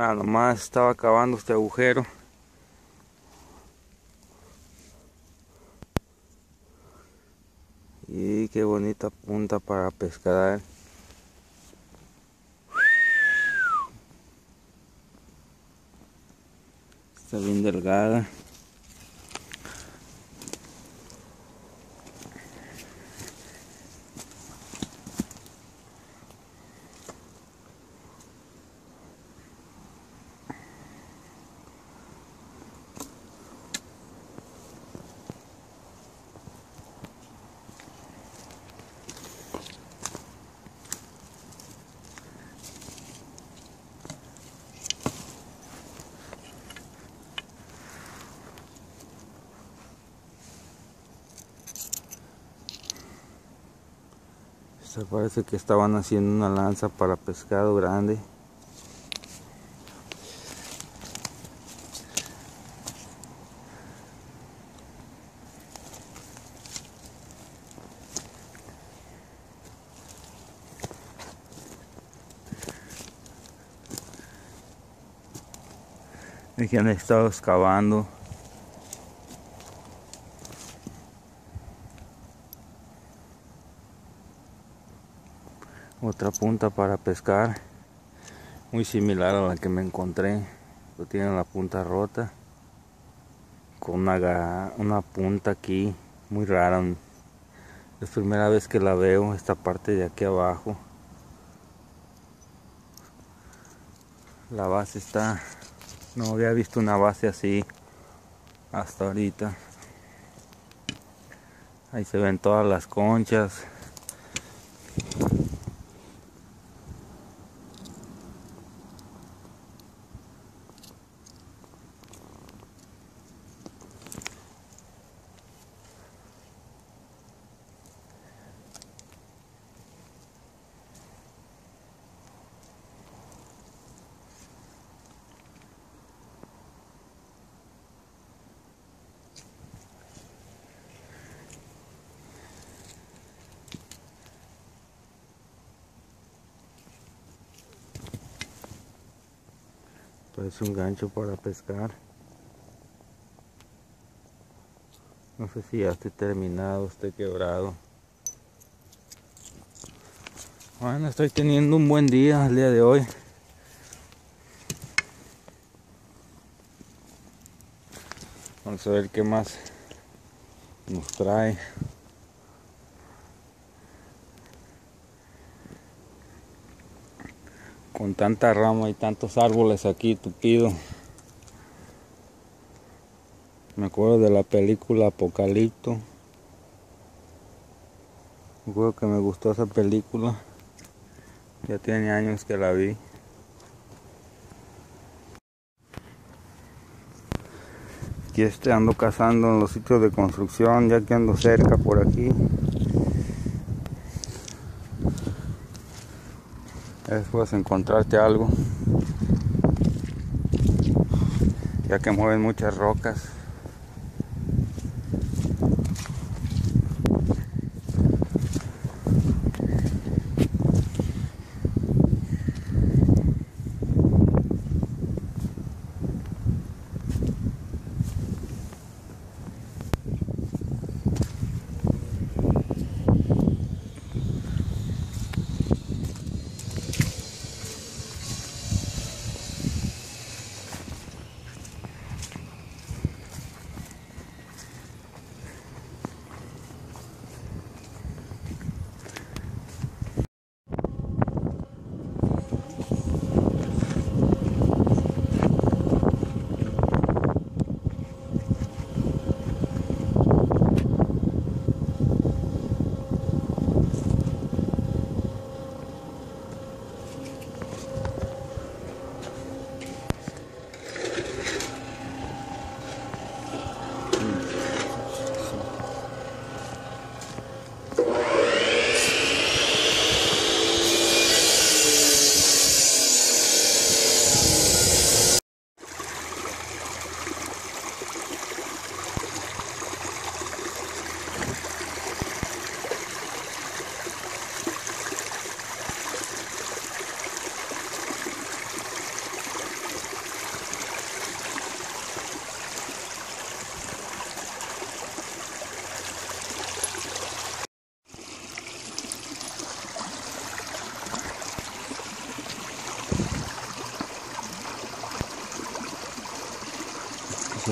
Ah, nomás estaba acabando este agujero. Y qué bonita punta para pescar. Está bien delgada. Parece que estaban haciendo una lanza para pescado grande. Que han estado excavando. Otra punta para pescar muy similar a la que me encontré. Lo tiene la punta rota con una, una punta aquí muy rara. Es primera vez que la veo esta parte de aquí abajo. La base está no había visto una base así hasta ahorita. Ahí se ven todas las conchas es un gancho para pescar. No sé si ya estoy terminado estoy quebrado. Bueno estoy teniendo un buen día el día de hoy. Vamos a ver qué más nos trae con tanta rama y tantos árboles aquí tupido. Me acuerdo de la película Apocalipto. Me acuerdo que me gustó esa película. Ya tiene años que la vi. Aquí este ando cazando en los sitios de construcción, ya que ando cerca por aquí. Después encontrarte algo. Ya que mueven muchas rocas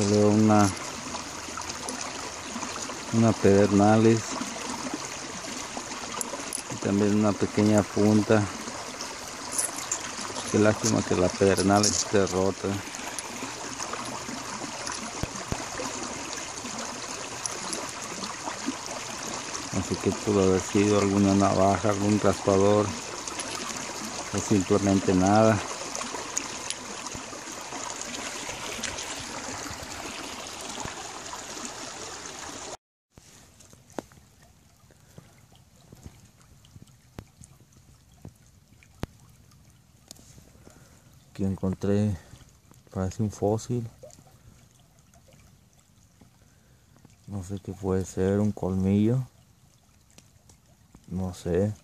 salió una una pedernales y también una pequeña punta. Qué lástima que la pedernales esté rota. Así que pudo haber sido alguna navaja algún raspador o simplemente nada Aquí encontré, parece un fósil. No sé qué puede ser, un colmillo. No sé.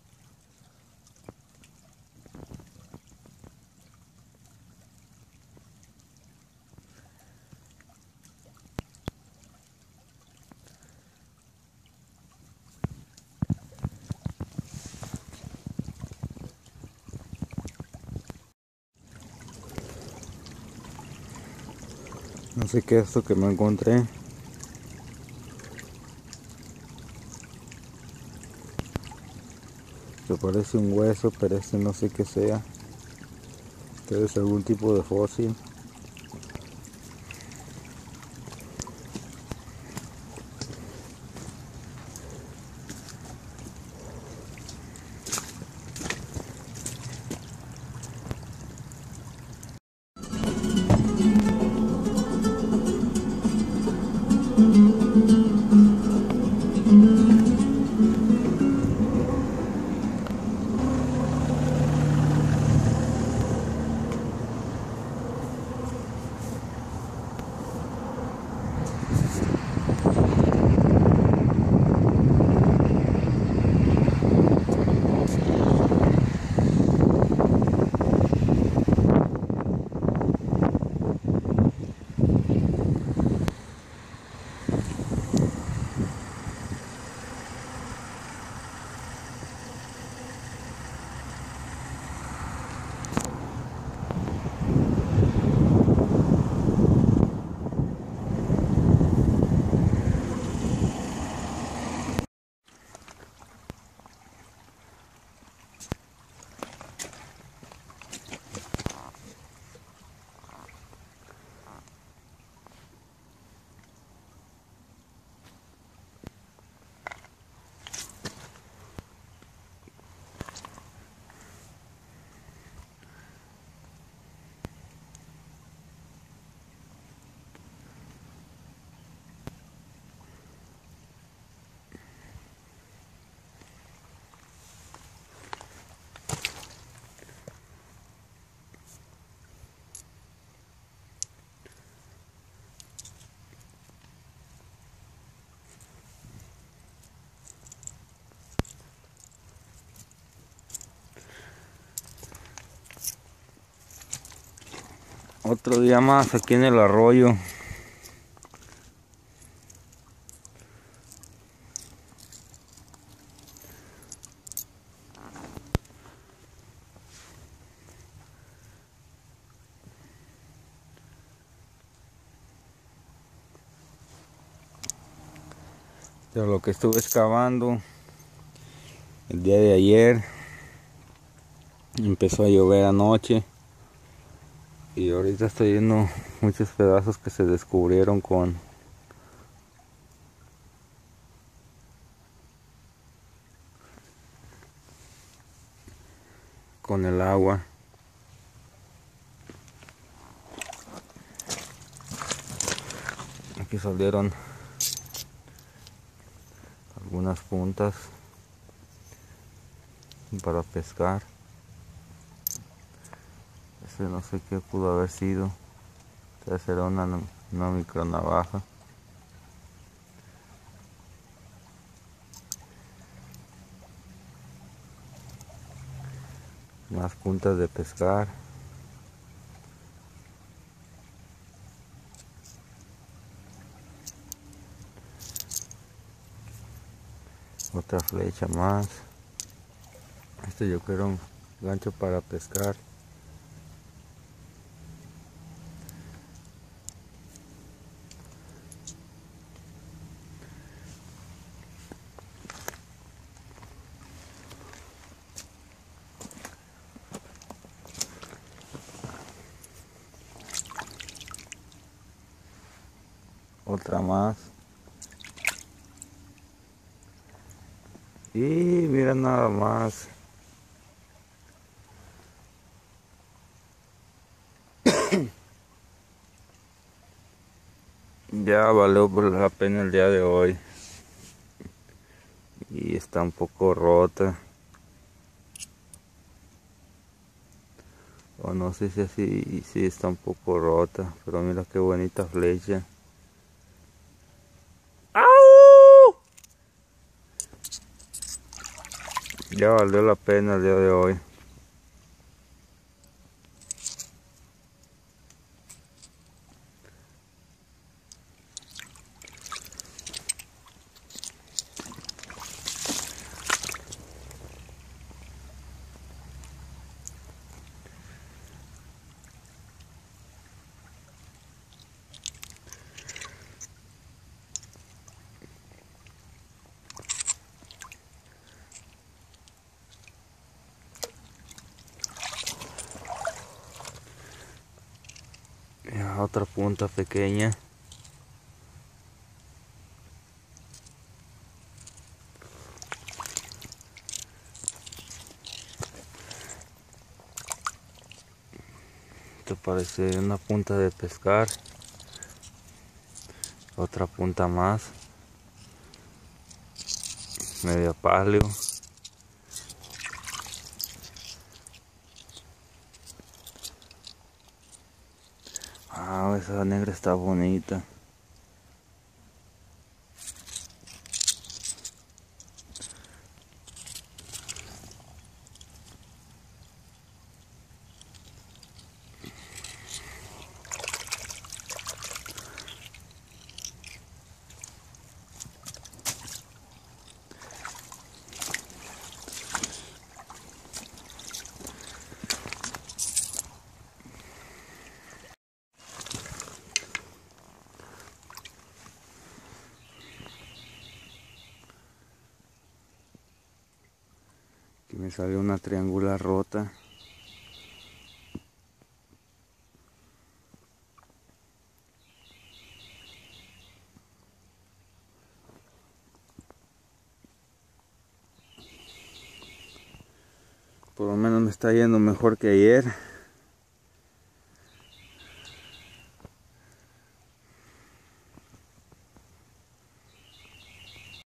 No sé qué es esto que me encontré. Que parece un hueso, pero este no sé qué sea. Debe ser algún tipo de fósil. Otro día más aquí en el arroyo. De lo que estuve excavando el día de ayer empezó a llover anoche y ahorita estoy viendo muchos pedazos que se descubrieron con con el agua. Aquí salieron algunas puntas para pescar no sé qué pudo haber sido. Debe ser una, una micro navaja. Más puntas de pescar. Otra flecha más. Este yo quiero un gancho para pescar. Otra más. Y mira nada más. Ya valió la pena el día de hoy. Y está un poco rota. O no sé si así está un poco rota pero mira qué bonita flecha ya valió la pena el día de hoy otra punta pequeña. Esto parece una punta de pescar. Otra punta más. Media palio Ah, esa negra está bonita. Me salió una triángulo rota. Por lo menos me está yendo mejor que ayer.